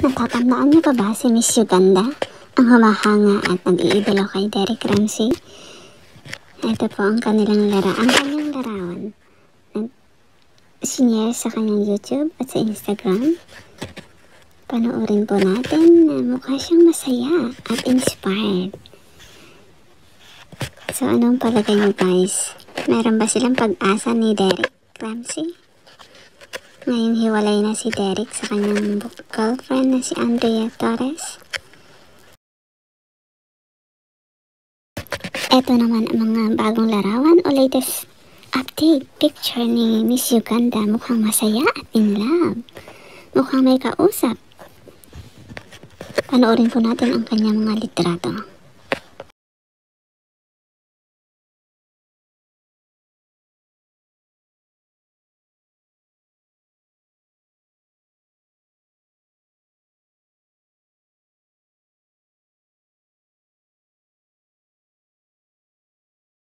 Natatandaan niyo pa ba si Miss Uganda? Ang humahanga at nag-iidolo kay Derek Ramsey? Ito po ang kanilang lara, ang kanyang larawan. Sinare sa kanyang YouTube at sa Instagram. Panoorin po natin na mukha siyang masaya at inspired. So anong palagay niyo guys? Meron ba silang pag-asa ni Derek Ramsey? Ngayon hiwalay na si Derek sa kanyang girlfriend na si Andrea Torres. Ito naman ang mga bagong larawan o latest update picture ni Miss Uganda. Mukhang masaya at in love. Mukhang may kausap. Panoorin po natin ang kanyang mga litrato.